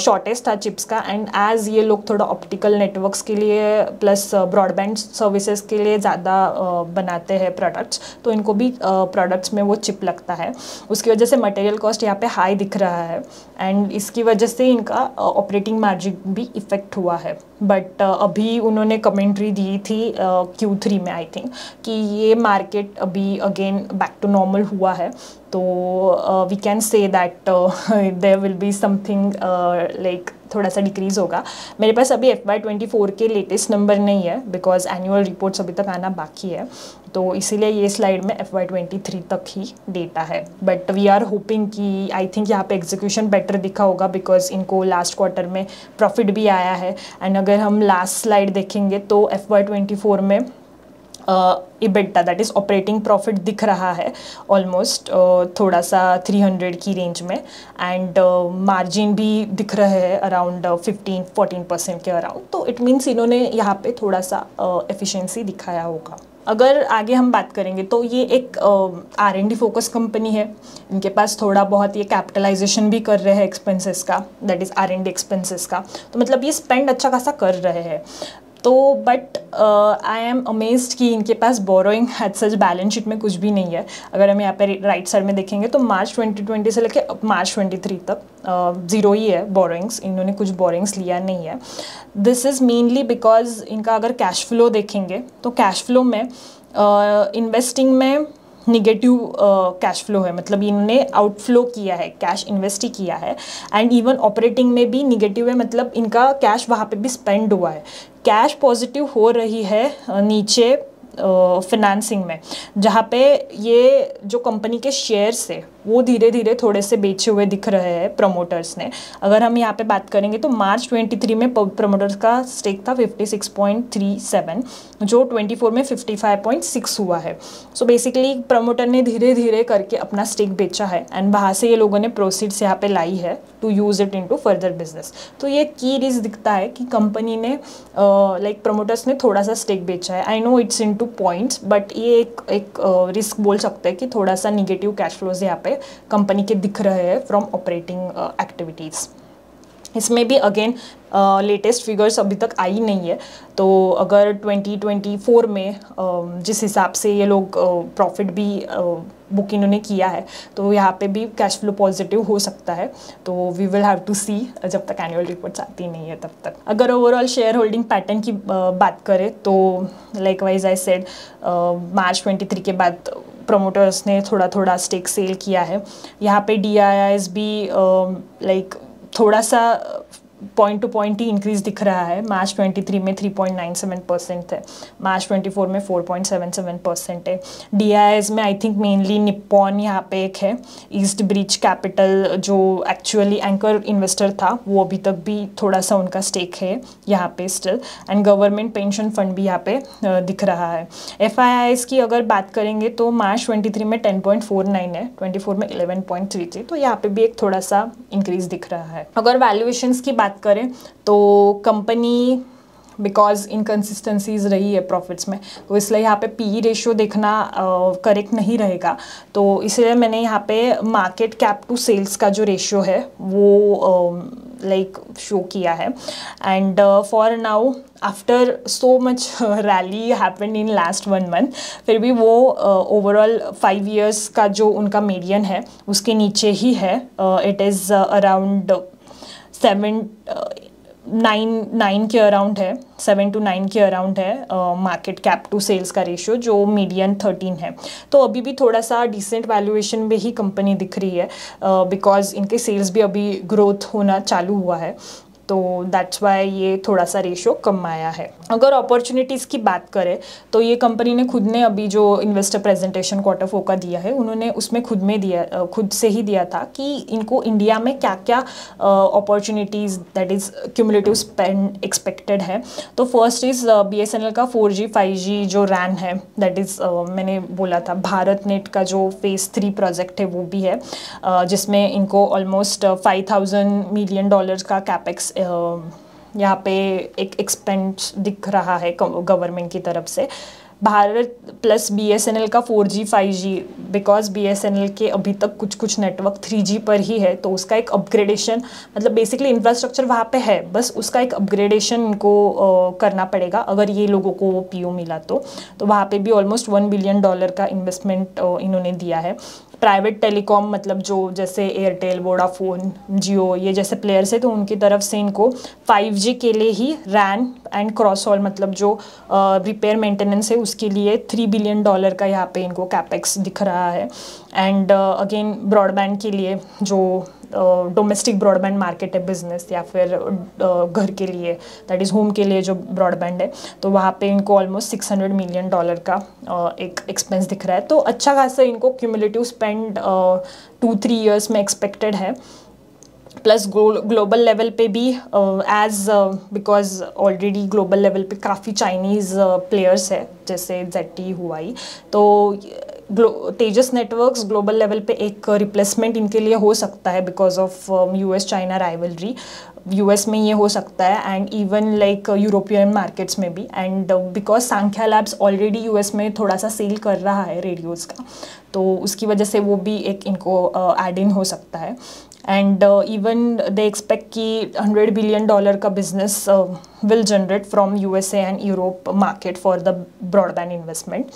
शॉर्टेज था चिप्स का एंड एज ये लोग थोड़ा ऑप्टिकल नेटवर्क्स के लिए प्लस ब्रॉडबैंड सर्विसेज़ के लिए ज़्यादा uh, बनाते हैं प्रोडक्ट्स तो इनको भी प्रोडक्ट्स में वो चिप लगता है। उसके इसकी वजह से मटेरियल कॉस्ट यहाँ पे हाई दिख रहा है एंड इसकी वजह से इनका ऑपरेटिंग मार्जिन भी इफ़ेक्ट हुआ है। बट अभी उन्होंने कमेंट्री दी थी क्यू थ्री में आई थिंक कि ये मार्केट अभी अगेन बैक टू नॉर्मल हुआ है। तो we can say that there will be something like थोड़ा सा डिक्रीज़ होगा। मेरे पास अभी एफ़ वाई ट्वेंटी फोर के लेटेस्ट नंबर नहीं है बिकॉज़ एनुअल रिपोर्ट्स अभी तक आना बाकी है। तो इसीलिए ये स्लाइड में एफ़ वाई ट्वेंटी थ्री तक ही डेटा है। बट वी आर होपिंग कि आई थिंक यहाँ पे एग्जीक्यूशन बेटर दिखा होगा बिकॉज़ इनको लास्ट क्वार्टर में प्रॉफिट भी आया है। एंड अगर हम लास्ट स्लाइड देखेंगे तो एफ़ वाई ट्वेंटी फोर में EBITDA that is operating profit दिख रहा है ऑलमोस्ट uh, थोड़ा सा 300 की रेंज में एंड मार्जिन uh, भी दिख रहे हैं अराउंड फिफ्टीन फोर्टीन परसेंट के अराउंड तो इट मीन्स इन्होंने यहाँ पे थोड़ा सा एफिशिएंसी uh, दिखाया होगा। अगर आगे हम बात करेंगे तो ये एक R N D focus company है इनके पास थोड़ा बहुत ये कैपिटलाइजेशन भी कर रहे हैं एक्सपेंसेस का that is R N D expenses का तो मतलब ये स्पेंड अच्छा खासा कर रहे हैं। तो बट आई एम अमेज्ड कि इनके पास borrowing had such balance sheet में कुछ भी नहीं है। अगर हम यहाँ पर राइट साइड में देखेंगे तो मार्च 2020 से लेके मार्च 23 तक ज़ीरो uh, ही है बोरोइंग्स इन्होंने कुछ बोरोइंग्स लिया नहीं है। दिस इज़ मेनली बिकॉज़ इनका अगर कैश फ्लो देखेंगे तो कैश फ्लो में इन्वेस्टिंग uh, में निगेटिव कैश फ्लो है। मतलब इन्होंने आउटफ्लो किया है कैश इन्वेस्ट ही किया है। एंड इवन ऑपरेटिंग में भी निगेटिव है मतलब इनका कैश वहाँ पे भी स्पेंड हुआ है। कैश पॉजिटिव हो रही है नीचे फिनेंसिंग में, जहाँ पे ये जो कंपनी के शेयर्स है वो धीरे धीरे थोड़े से बेचे हुए दिख रहे हैं प्रमोटर्स ने। अगर हम यहाँ पे बात करेंगे तो मार्च 23 में प्रमोटर्स का स्टेक था 56.37 जो 24 में 55.6 हुआ है। सो so बेसिकली प्रमोटर ने धीरे धीरे करके अपना स्टेक बेचा है एंड वहाँ से ये लोगों ने प्रोसीड्स यहाँ पे लाई है to use it into further business तो ये की रिस्क दिखता है कि कंपनी ने लाइक uh, प्रमोटर्स ने थोड़ा सा स्टेक बेचा है। I know it's into points but ये एक एक रिस्क uh, बोल सकते हैं कि थोड़ा सा निगेटिव कैश फ्लोज यहाँ पे कंपनी के दिख रहे हैं फ्रॉम ऑपरेटिंग एक्टिविटीज़ इसमें भी अगेन लेटेस्ट फिगर्स अभी तक आई नहीं है। तो अगर 2024 में uh, जिस हिसाब से ये लोग प्रॉफिट uh, भी बुक uh, इन्होंने किया है तो यहाँ पे भी कैश फ्लो पॉजिटिव हो सकता है। तो we will have to see जब तक एनुअल रिपोर्ट्स आती नहीं है तब तक। अगर ओवरऑल शेयर होल्डिंग पैटर्न की बात करें तो likewise I said March 23 के बाद प्रमोटर्स ने थोड़ा थोड़ा स्टेक सेल किया है। यहाँ पे डी भी लाइक थोड़ा सा पॉइंट टू पॉइंट ही इंक्रीज दिख रहा है। मार्च 23 में 3.97 परसेंट है। मार्च 24 में 4.77 परसेंट है। डी में आई थिंक मेनली निप्पॉन यहाँ पे एक है। ईस्ट ब्रिज कैपिटल जो एक्चुअली एंकर इन्वेस्टर था, वो अभी तक भी थोड़ा सा उनका स्टेक है यहाँ पे still and government pension fund भी यहाँ पे दिख रहा है। एफ़ की अगर बात करेंगे तो मार्च ट्वेंटी में टेन है। ट्वेंटी में इलेवन तो यहाँ पे भी एक थोड़ा सा इंक्रीज दिख रहा है। अगर वैल्यूएशन की बात बात करें तो कंपनी बिकॉज़ इनकन्सिस्टेंसीज रही है प्रॉफिट्स में तो इसलिए यहाँ पे पीई रेशियो देखना करेक्ट uh, नहीं रहेगा। तो इसलिए मैंने यहाँ पे मार्केट कैप टू सेल्स का जो रेशियो है वो लाइक uh, शो किया है। And for now after so much rally happen in last one month फिर भी वो ओवरऑल फाइव ईयर्स का जो उनका मीडियन है उसके नीचे ही है। It is around seven nine nine के अराउंड है सेवन टू नाइन के अराउंड है मार्केट कैप टू सेल्स का रेशियो जो मीडियन थर्टीन है। तो अभी भी थोड़ा सा डिसेंट वैल्यूएशन में ही कंपनी दिख रही है बिकॉज़ uh, इनके सेल्स भी अभी ग्रोथ होना चालू हुआ है। तो दैट्स वाई ये थोड़ा सा रेशियो कम आया है। अगर अपॉर्चुनिटीज़ की बात करें तो ये कंपनी ने खुद ने अभी जो इन्वेस्टर प्रेजेंटेशन क्वार्टर फोर का दिया है उन्होंने उसमें खुद में दिया खुद से ही दिया था कि इनको इंडिया में क्या क्या opportunities that is cumulative spend expected है। तो first is B S N L का फोर जी फाइव जी जो रैन है दैट इज़ uh, मैंने बोला था भारत नेट का जो फ़ेज़ थ्री प्रोजेक्ट है वो भी है uh, जिसमें इनको almost five thousand million dollar का कैपेक्स यहाँ पे एक एक्सपेंस दिख रहा है गवर्नमेंट की तरफ़ से। Bharat plus B S N L का four G five G because B S N L के अभी तक कुछ कुछ नेटवर्क थ्री जी पर ही है तो उसका एक अपग्रेडेशन मतलब बेसिकली इंफ्रास्ट्रक्चर वहाँ पे है, बस उसका एक अपग्रेडेशन इनको करना पड़ेगा, अगर ये लोगों को वो पी ओ मिला तो। तो वहाँ पे भी ऑलमोस्ट वन बिलियन डॉलर का इन्वेस्टमेंट इन्होंने दिया है। प्राइवेट टेलीकॉम मतलब जो जैसे एयरटेल वोडाफोन जियो ये जैसे प्लेयर्स है तो उनकी तरफ़ से इनको 5G के लिए ही रैन एंड क्रॉस हॉल मतलब जो रिपेयर मेंटेनेंस है, उसके लिए थ्री बिलियन डॉलर का यहाँ पे इनको कैपेक्स दिख रहा है। एंड अगेन ब्रॉडबैंड के लिए जो डोमेस्टिक ब्रॉडबैंड मार्केट है बिज़नेस या फिर घर के लिए दैट इज़ होम के लिए जो ब्रॉडबैंड है तो वहाँ पे इनको ऑलमोस्ट 600 मिलियन डॉलर का एक एक्सपेंस दिख रहा है। तो अच्छा खासा इनको cumulative spend two three years में एक्सपेक्टेड है। प्लस ग्लोबल लेवल पे भी as because already global level पे काफ़ी चाइनीज़ प्लेयर्स है, जैसे जेटी हुआई तो तेजस नेटवर्क्स ग्लोबल लेवल पे एक रिप्लेसमेंट इनके लिए हो सकता है because of US China rivalry US में ये हो सकता है and even like European markets में भी. And because Sankhya labs already US में थोड़ा सा सेल कर रहा है रेडियोज़ का तो उसकी वजह से वो भी एक इनको एड uh, इन हो सकता है. एंड इवन दे एक्सपेक्ट कि 100 बिलियन डॉलर का business will generate from USA and Europe market for the broadband investment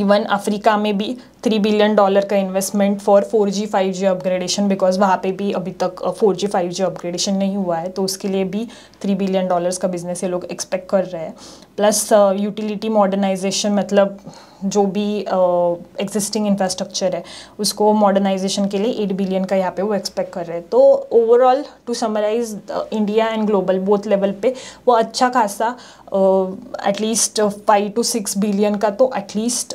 even Africa में भी थ्री बिलियन डॉलर का investment for four G five G upgradation because वहाँ पे भी अभी तक four G five G upgradation नहीं हुआ है तो उसके लिए भी थ्री बिलियन डॉलर्स का बिज़नेस ये लोग एक्सपेक्ट कर रहे हैं। प्लस यूटिलिटी मॉडर्नाइजेशन मतलब जो भी एग्जिस्टिंग uh, इंफ्रास्ट्रक्चर है उसको मॉडर्नाइजेशन के लिए एट बिलियन का यहाँ पे वो एक्सपेक्ट कर रहे हैं। तो overall to summarise India and global both level पे वो अच्छा खासा at least five to six billion का तो at least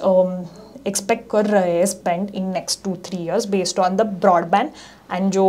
एक्सपेक्ट कर रहे हैं spend in next two three years based on the broadband and जो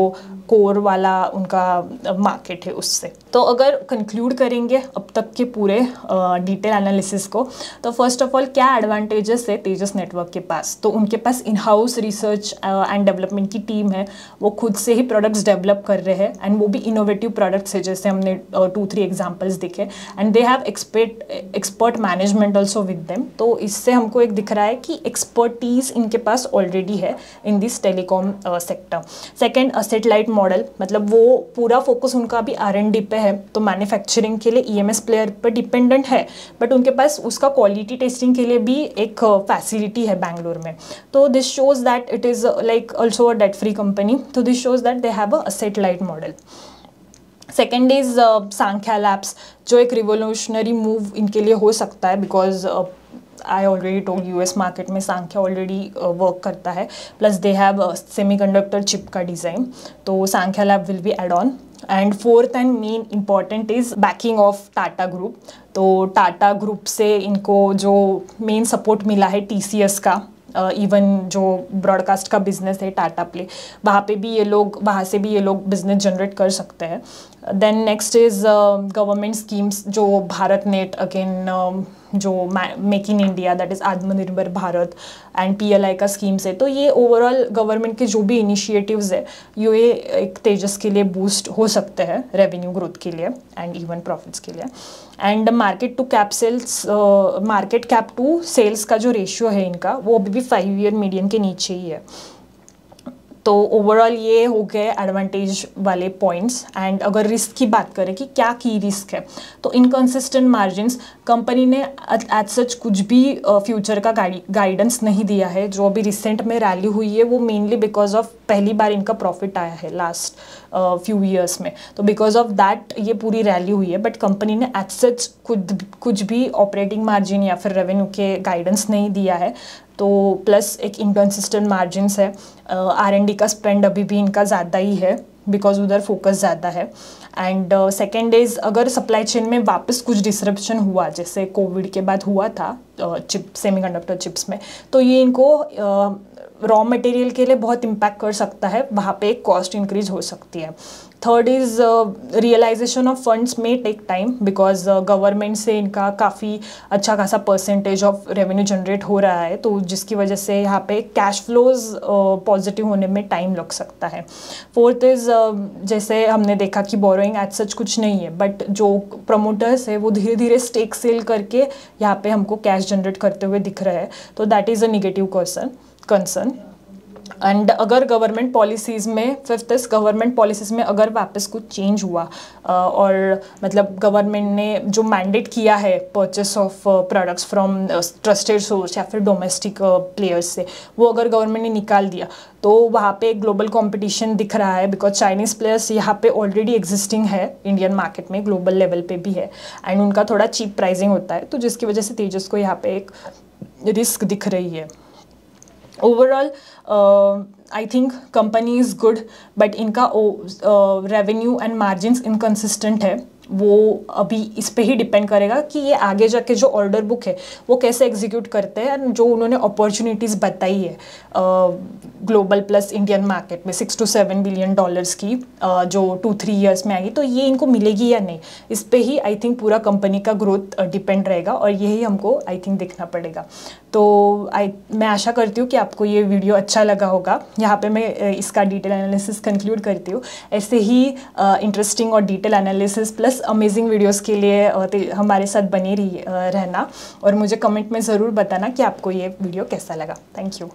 कोर वाला उनका मार्केट है उससे। तो अगर कंक्लूड करेंगे अब तक के पूरे डिटेल एनालिसिस को तो फ़र्स्ट ऑफ़ ऑल क्या एडवांटेजेस है तेजस नेटवर्क के पास? तो उनके पास in house research and development की टीम है। वो खुद से ही प्रोडक्ट्स डेवलप कर रहे हैं एंड वो भी इनोवेटिव प्रोडक्ट्स है, जैसे हमने टू थ्री एग्जाम्पल्स दिखे। And they have expert expert management also with them तो इससे हमको एक दिख रहा है कि एक्सपर्टीज इनके पास ऑलरेडी है in this telecom sector second satellite model मतलब वो पूरा फोकस उनका अभी आर एन डी पे है तो मैन्युफैक्चरिंग के लिए ई एम एस प्लेयर पर डिपेंडेंट है बट उनके पास उसका क्वालिटी टेस्टिंग के लिए भी एक फैसिलिटी uh, है बैंगलोर में। तो this shows that it is like also a debt free company तो this shows that they have a satellite model second is Sankhya labs जो एक रिवोल्यूशनरी मूव इनके लिए हो सकता है because I already told US market में Sankhya already work करता है plus they have semiconductor chip का डिज़ाइन तो Sankhya lab will be add on and fourth and main important is backing of Tata group तो टाटा ग्रुप से इनको जो main support मिला है TCS का इवन uh, जो ब्रॉडकास्ट का बिज़नेस है टाटा प्ले वहाँ पे भी ये लोग वहाँ से भी ये लोग बिज़नेस जनरेट कर सकते हैं. Then next is government schemes जो भारत नेट अगेन जो make in India that is Atmanirbhar Bharat and PLI का स्कीम्स है तो ये ओवरऑल गवर्नमेंट के जो भी इनिशिएटिव्स है ये एक तेजस के लिए बूस्ट हो सकते हैं रेवेन्यू ग्रोथ के लिए एंड इवन प्रॉफिट्स के लिए and market to cap sales market cap to sales का जो रेशियो है इनका वो अभी भी फाइव ईयर मीडियम के नीचे ही है तो ओवरऑल ये हो गए एडवांटेज वाले पॉइंट्स एंड अगर रिस्क की बात करें कि क्या की रिस्क है तो इनकन्सिस्टेंट मार्जिन कंपनी ने एज सच कुछ भी फ्यूचर का गाइडेंस नहीं दिया है. जो अभी रिसेंट में रैली हुई है, वो मेनली बिकॉज़ ऑफ़ पहली बार इनका प्रॉफिट आया है लास्ट फ्यू ईयर्स में। तो बिकॉज़ ऑफ़ दैट ये पूरी रैली हुई है बट कंपनी ने एज खुद, कुछ भी ऑपरेटिंग मार्जिन या फिर रेवेन्यू के गाइडेंस नहीं दिया है तो प्लस एक इनकन्सिस्टेंट मार्जिनस है। आर एन डी का स्पेंड अभी भी इनका ज़्यादा ही है बिकॉज़ उधर फोकस ज़्यादा है। एंड सेकेंड इज़ अगर सप्लाई चेन में वापस कुछ डिसरप्शन हुआ, जैसे कोविड के बाद हुआ था चिप सेमीकंडक्टर चिप्स में तो ये इनको रॉ मटेरियल के लिए बहुत इम्पैक्ट कर सकता है वहाँ पे एक कॉस्ट इंक्रीज हो सकती है। Third is realisation of funds में टेक टाइम बिकॉज़ गवर्नमेंट से इनका काफ़ी अच्छा खासा परसेंटेज ऑफ़ रेवेन्यू जनरेट हो रहा है तो जिसकी वजह से यहाँ पे कैश फ्लोज पॉजिटिव होने में टाइम लग सकता है। फोर्थ इज़ uh, जैसे हमने देखा कि बोरोइंग एज सच कुछ नहीं है बट जो प्रमोटर्स है वो धीरे धीरे स्टेक सेल करके यहाँ पे हमको कैश जनरेट करते हुए दिख रहा है तो that is a negative question concern and अगर गवर्नमेंट पॉलिसीज़ में फिफ्थ इस गवर्नमेंट पॉलिसीज़ में अगर वापस कुछ चेंज हुआ और मतलब गवर्नमेंट ने जो मैंडेट किया है purchase of products from trusted source या फिर डोमेस्टिक प्लेयर्स से, वो अगर गवर्नमेंट ने निकाल दिया तो वहाँ पे ग्लोबल कंपटीशन दिख रहा है बिकॉज़ चाइनीज़ प्लेयर्स यहाँ पे ऑलरेडी एग्जिस्टिंग है इंडियन मार्केट में ग्लोबल लेवल पे भी है एंड उनका थोड़ा चीप प्राइसिंग होता है तो जिसकी वजह से तेजस को यहाँ पे एक रिस्क दिख रही है। Overall I think company is good but इनका रेवेन्यू एंड मार्जिन इनकन्सिस्टेंट है। वो अभी इस पे ही डिपेंड करेगा कि ये आगे जाके जो ऑर्डर बुक है वो कैसे एग्जीक्यूट करते हैं जो उन्होंने अपॉर्चुनिटीज़ बताई है ग्लोबल प्लस इंडियन मार्केट में six to seven billion dollars की uh, जो टू थ्री ईयर्स में आएगी तो ये इनको मिलेगी या नहीं? इस पर ही आई थिंक पूरा कंपनी का ग्रोथ डिपेंड रहेगा और यही हमको आई थिंक देखना पड़ेगा। तो आई मैं आशा करती हूँ कि आपको ये वीडियो अच्छा लगा होगा। यहाँ पे मैं इसका डिटेल एनालिसिस कंक्लूड करती हूँ। ऐसे ही इंटरेस्टिंग और detail analysis plus amazing videos के लिए हमारे साथ बने रही रहना। और मुझे कमेंट में ज़रूर बताना कि आपको ये वीडियो कैसा लगा। Thank you